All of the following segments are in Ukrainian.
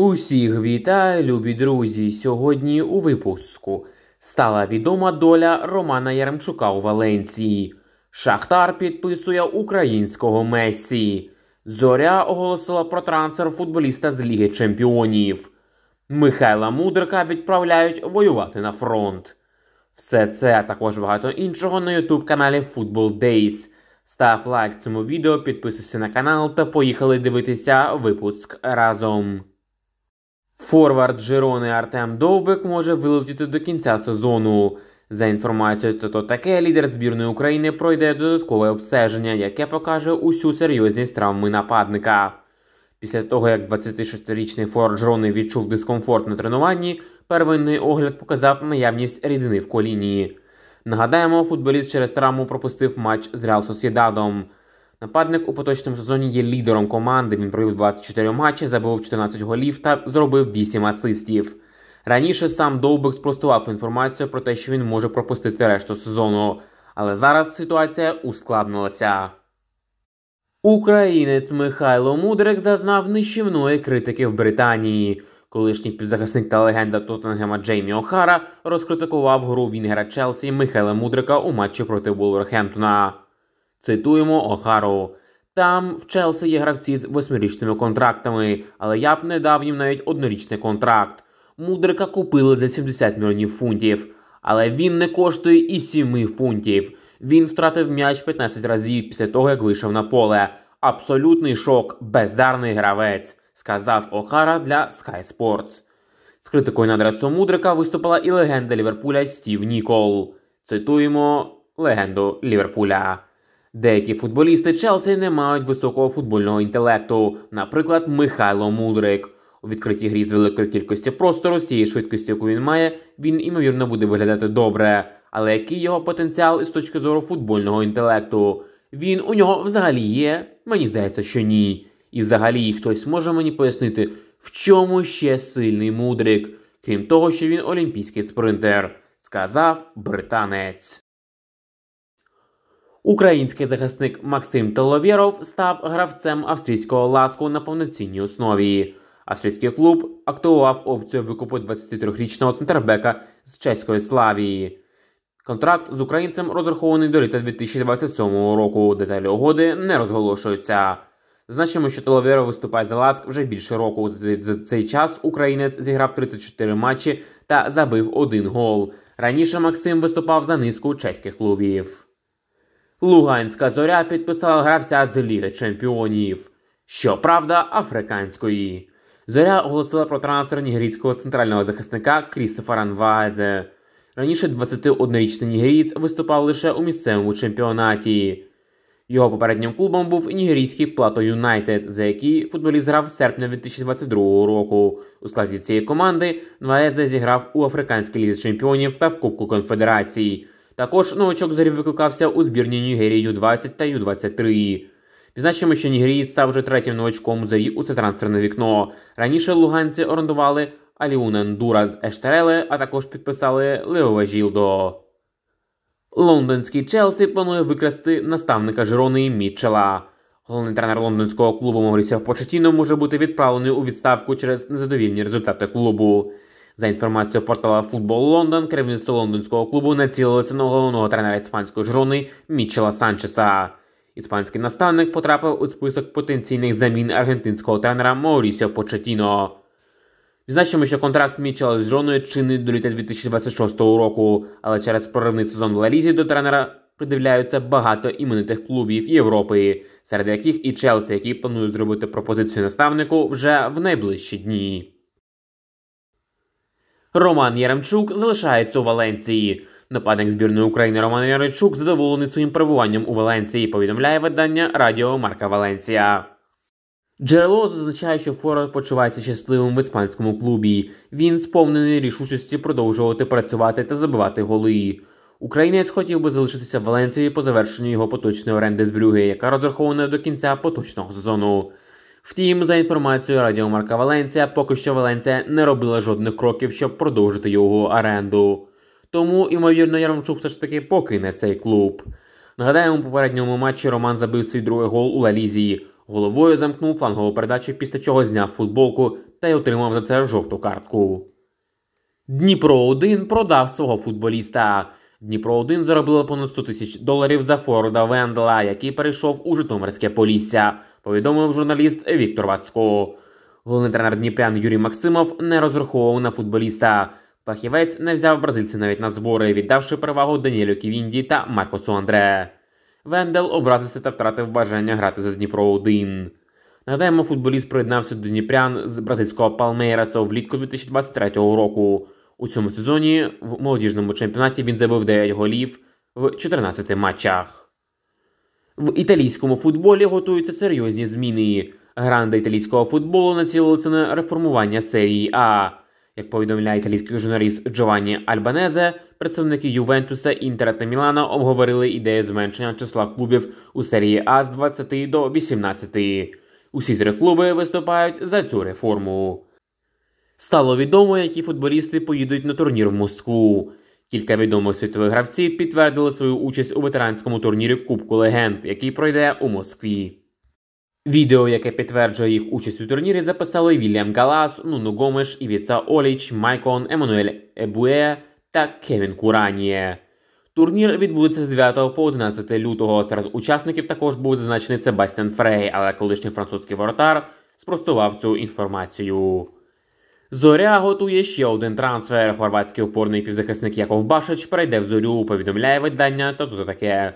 Усіх вітаю, любі друзі! Сьогодні у випуску стала відома доля Романа Яремчука у Валенції. Шахтар підписує українського Месі. Зоря оголосила про трансфер футболіста з Ліги Чемпіонів. Михайла Мудрика відправляють воювати на фронт. Все це а також багато іншого на ютуб каналі Football Days. Став лайк цьому відео, підписуйся на канал та поїхали дивитися випуск разом. Форвард Жирони Артем Довбик може вилетіти до кінця сезону. За інформацією то таке, лідер збірної України пройде додаткове обстеження, яке покаже усю серйозність травми нападника. Після того, як 26-річний Форвард Жирони відчув дискомфорт на тренуванні, первинний огляд показав наявність рідини в коліні. Нагадаємо, футболіст через травму пропустив матч з Реал Сосєдадом. Нападник у поточному сезоні є лідером команди. Він провів 24 матчі, забив 14 голів та зробив 8 асистів. Раніше сам Довбик спростував інформацію про те, що він може пропустити решту сезону. Але зараз ситуація ускладнилася. Українець Михайло Мудрик зазнав нищівної критики в Британії. Колишній півзахисник та легенда Тоттенгема Джеймі Охара розкритикував гру Вінгера Челсі Михайла Мудрика у матчі проти Вулверхемптона. Цитуємо Охару. Там в Челсі є гравці з восьмирічними контрактами, але я б не дав їм навіть однорічний контракт. Мудрика купили за 70 мільйонів фунтів, але він не коштує і 7 фунтів. Він втратив м'яч 15 разів після того, як вийшов на поле. Абсолютний шок, бездарний гравець, сказав Охара для Sky Sports. З критикою на адресу Мудрика виступила і легенда Ліверпуля Стів Нікол. Цитуємо легенду Ліверпуля. Деякі футболісти Челсі не мають високого футбольного інтелекту, наприклад, Михайло Мудрик. У відкритій грі з великою кількістю простору, з цією швидкістю, яку він має, він ймовірно буде виглядати добре. Але який його потенціал із точки зору футбольного інтелекту? Він у нього взагалі є? Мені здається, що ні. І взагалі хтось може мені пояснити, в чому ще сильний мудрик, крім того, що він олімпійський спринтер, сказав британець. Український захисник Максим Толовєров став гравцем австрійського ласку на повноцінній основі. Австрійський клуб активував опцію викупу 23-річного центрбека з чеської славії. Контракт з українцем розрахований до літа 2027 року. Деталі угоди не розголошуються. Зазначимо, що Толовєров виступає за ласк вже більше року. За цей час українець зіграв 34 матчі та забив один гол. Раніше Максим виступав за низку чеських клубів. Луганська зоря підписала гравця з Ліги Чемпіонів. Щоправда, африканської. Зоря оголосила про трансфер нігерійського центрального захисника Крістофера Нваезе. Раніше 21-річний нігерієць виступав лише у місцевому чемпіонаті. Його попереднім клубом був нігерійський Плато Юнайтед, за який футболіст грав з серпня 2022 року. У складі цієї команди Нваезе зіграв у африканській лізі чемпіонів та Кубку Конфедерації. Також новачок Зорі викликався у збірні Нігерії Ю-20 та Ю-23. Відзначимо, що Нігерієць став вже третім новачком зарі у це трансферне вікно. Раніше луганці орендували Аліуна Ндура з Ештерели, а також підписали Леова Жілдо. Лондонський Челсі планує викрасти наставника Жирони Мітчела. Головний тренер лондонського клубу Маурісіо Почетіно може бути відправлений у відставку через незадовільні результати клубу. За інформацією портала Футбол Лондон, керівництво лондонського клубу націлилося на головного тренера іспанської жрони Мічела Санчеса. Іспанський наставник потрапив у список потенційних замін аргентинського тренера Маурісіо Почетіно. Відзначимо, що контракт Мічела з жоною чинний до літа 2026 року, але через проривний сезон в Лалізі до тренера придивляються багато іменитих клубів Європи, серед яких і Челсі, який планує зробити пропозицію наставнику вже в найближчі дні. Роман Яремчук залишається у Валенції. Нападник збірної України Роман Яремчук задоволений своїм перебуванням у Валенції. Повідомляє видання Радіо Марка Валенція. Джерело зазначає, що Форвард почувається щасливим в іспанському клубі. Він сповнений рішучості продовжувати працювати та забивати голи. Українець хотів би залишитися в Валенції по завершенню його поточної оренди з Брюги, яка розрахована до кінця поточного сезону. Втім, за інформацією Радіо Марка Валенція, поки що Валенція не робила жодних кроків, щоб продовжити його оренду. Тому, ймовірно, Яромчук все ж таки покине цей клуб. Нагадаємо, у попередньому матчі Роман забив свій другий гол у Лалізії. Головою замкнув флангову передачу, після чого зняв футболку та й отримав за це жовту картку. Дніпро 1 продав свого футболіста. Дніпро 1 заробило понад 100 тисяч доларів за Форда Вендела, який перейшов у Житомирське Полісся, повідомив журналіст Віктор Вацько. Головний тренер Дніпрян Юрій Максимов не розраховував на футболіста. Фахівець не взяв бразильця навіть на збори, віддавши перевагу Даніелю Ківінді та Маркосу Андре. Вендел образився та втратив бажання грати за Дніпро 1. Нагадаємо, футболіст приєднався до Дніпрян з бразильського Палмейраса влітку 2023 року. У цьому сезоні в молодіжному чемпіонаті він забив 9 голів в 14 матчах. В італійському футболі готуються серйозні зміни. Гранди італійського футболу націлилися на реформування серії А. Як повідомляє італійський журналіст Джованні Альбанезе, представники Ювентуса, Інтера та Мілана обговорили ідею зменшення числа клубів у серії А з 20 до 18. Усі три клуби виступають за цю реформу. Стало відомо, які футболісти поїдуть на турнір в Москву. Кілька відомих світових гравців підтвердили свою участь у ветеранському турнірі Кубку Легенд, який пройде у Москві. Відео, яке підтверджує їх участь у турнірі, записали Вільям Галас, Нуну Гомеш, Івіца Оліч, Майкон, Еммануель Ебуе та Кевін Кураніє. Турнір відбудеться з 9 по 11 лютого. Серед учасників також був зазначений Себастьян Фрей, але колишній французький воротар спростував цю інформацію. Зоря готує ще один трансфер. Хорватський опорний півзахисник Яков Башич перейде в зорю. Повідомляє видання та тут таке.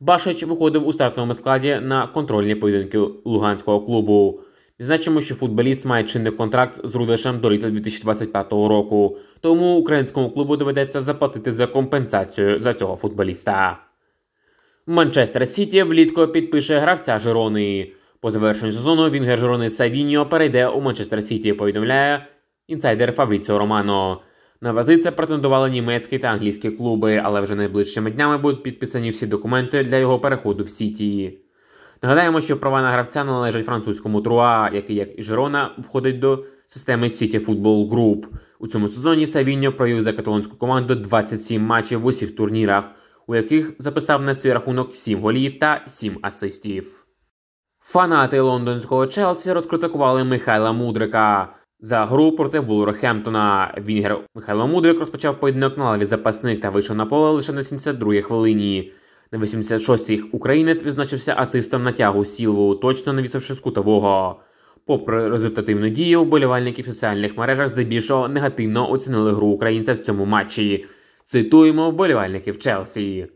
Башич виходив у стартовому складі на контрольні поєдинки Луганського клубу. Відзначимо, що футболіст має чинний контракт з Рудишем до літа 2025 року, тому українському клубу доведеться заплатити за компенсацію за цього футболіста. Манчестер Сіті влітку підпише гравця Жирони. По завершенню сезону Вінгер Жирони Савіньо перейде у Манчестер Сіті, повідомляє інсайдер Фабріціо Романо. На бразильця претендували німецькі та англійські клуби, але вже найближчими днями будуть підписані всі документи для його переходу в Сіті. Нагадаємо, що права на гравця належать французькому Труа, який, як і Жирона, входить до системи City Football Group. У цьому сезоні Савіньо провів за каталонську команду 27 матчів в усіх турнірах, у яких записав на свій рахунок 7 голів та 7 асистів. Фанати лондонського Челсі розкритикували Михайла Мудрика. За гру проти Вулверхемптона Вінгер Михайло Мудрик розпочав поєдинок на лаві запасних та вийшов на поле лише на 72-й хвилині. На 86-й українець відзначився асистом на тягу сілву, точно навісивши з кутового. Попри результативну дію, вболівальники в соціальних мережах здебільшого негативно оцінили гру українця в цьому матчі. Цитуємо вболівальників Челсі.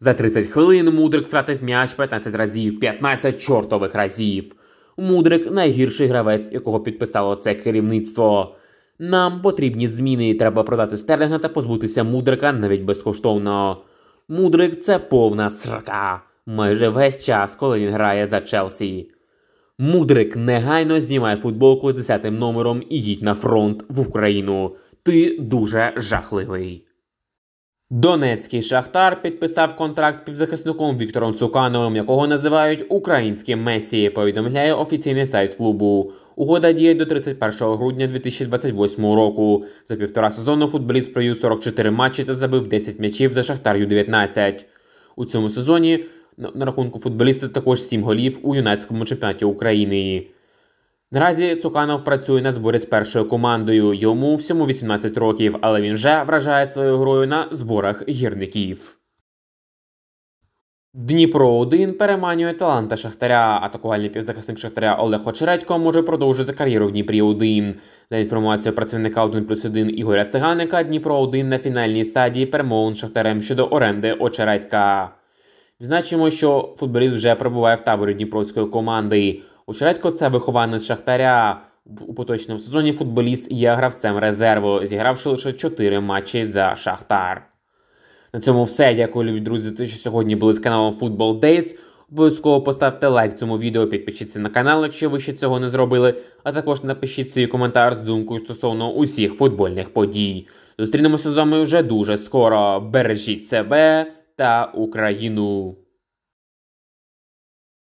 За 30 хвилин Мудрик втратив м'яч 15 разів, 15 чортових разів. Мудрик найгірший гравець, якого підписало це керівництво. Нам потрібні зміни. Треба продати стерлінга та позбутися мудрика навіть безкоштовно. Мудрик це повна срака. Майже весь час, коли він грає за Челсі. Мудрик негайно знімає футболку з 10 номером і їдь на фронт в Україну. Ти дуже жахливий. Донецький шахтар підписав контракт з півзахисником Віктором Цукановим, якого називають українським Месі. Повідомляє офіційний сайт клубу. Угода діє до 31 грудня 2028 року. За півтора сезону футболіст провів 44 матчі та забив 10 м'ячів за Шахтар Ю-19. У цьому сезоні на рахунку футболіста також 7 голів у юнацькому чемпіонаті України. Наразі Цуканов працює на зборі з першою командою. Йому всьому 18 років, але він вже вражає своєю грою на зборах гірників. Дніпро 1 переманює таланта Шахтаря. Атакувальний півзахисник Шахтаря Олег Очередько може продовжити кар'єру в Дніпрі 1. За інформацією працівника 1 плюс 1 Ігоря Циганика, Дніпро 1 на фінальній стадії перемовин Шахтарем щодо оренди Очередька. Відзначимо, що футболіст вже перебуває в таборі Дніпровської команди. Очередько це вихованець Шахтаря. У поточному сезоні футболіст є гравцем резерву, зігравши лише 4 матчі за Шахтар. На цьому все. Дякую, любі друзі, що сьогодні були з каналом Football Days. Обов'язково поставте лайк цьому відео, підпишіться на канал, якщо ви ще цього не зробили. А також напишіть свій коментар з думкою стосовно усіх футбольних подій. Зустрінемося з вами вже дуже скоро. Бережіть себе та Україну!